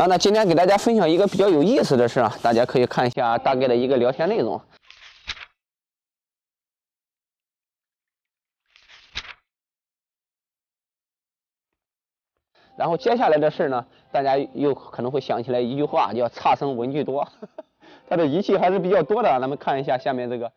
然后呢，今天给大家分享一个比较有意思的事啊，大家可以看一下大概的一个聊天内容。然后接下来的事呢，大家又可能会想起来一句话，叫“差生文具多”。它的仪器还是比较多的，咱们看一下下面这个。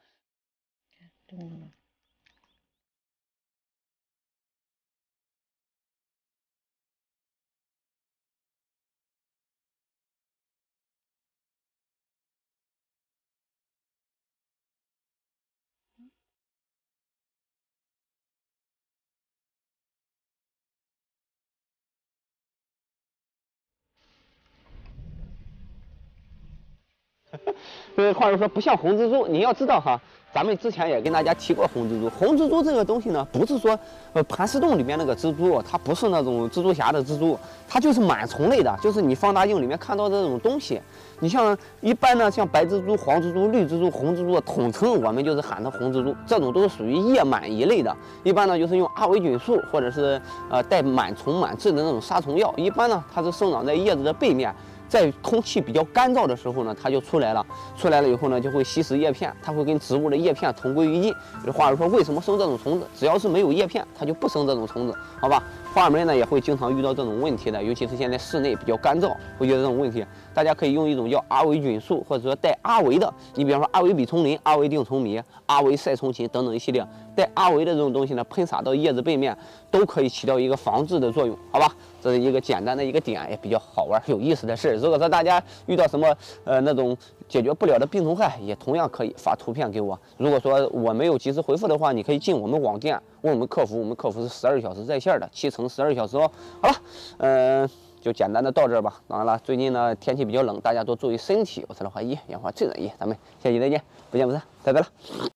这 话又说不像红蜘蛛，你要知道哈，咱们之前也跟大家提过红蜘蛛。红蜘蛛这个东西呢，不是说呃盘丝洞里面那个蜘蛛，它不是那种蜘蛛侠的蜘蛛，它就是螨虫类的，就是你放大镜里面看到的这种东西。你像一般呢，像白蜘蛛、黄蜘蛛、绿蜘蛛、红蜘蛛，统称我们就是喊它红蜘蛛，这种都是属于叶螨一类的。一般呢就是用阿维菌素或者是呃带螨虫螨质的那种杀虫药。一般呢它是生长在叶子的背面。在空气比较干燥的时候呢，它就出来了。出来了以后呢，就会吸食叶片，它会跟植物的叶片同归于尽。话说，为什么生这种虫子？只要是没有叶片，它就不生这种虫子，好吧？花友们呢也会经常遇到这种问题的，尤其是现在室内比较干燥，会遇到这种问题。大家可以用一种叫阿维菌素，或者说带阿维的，你比方说阿维比虫林、阿维定虫醚、阿维赛虫芹等等一系列带阿维的这种东西呢，喷洒到叶子背面，都可以起到一个防治的作用，好吧？这是一个简单的一个点，也比较好玩、有意思的事儿。如果说大家遇到什么呃那种解决不了的病虫害，也同样可以发图片给我。如果说我没有及时回复的话，你可以进我们网店问我们客服，我们客服是十二小时在线的，七乘十二小时哦。好了，嗯，就简单的到这儿吧。当然了，最近呢天气比较冷，大家多注意身体。我是老华一，养花最专业，咱们下期再见，不见不散，拜拜了。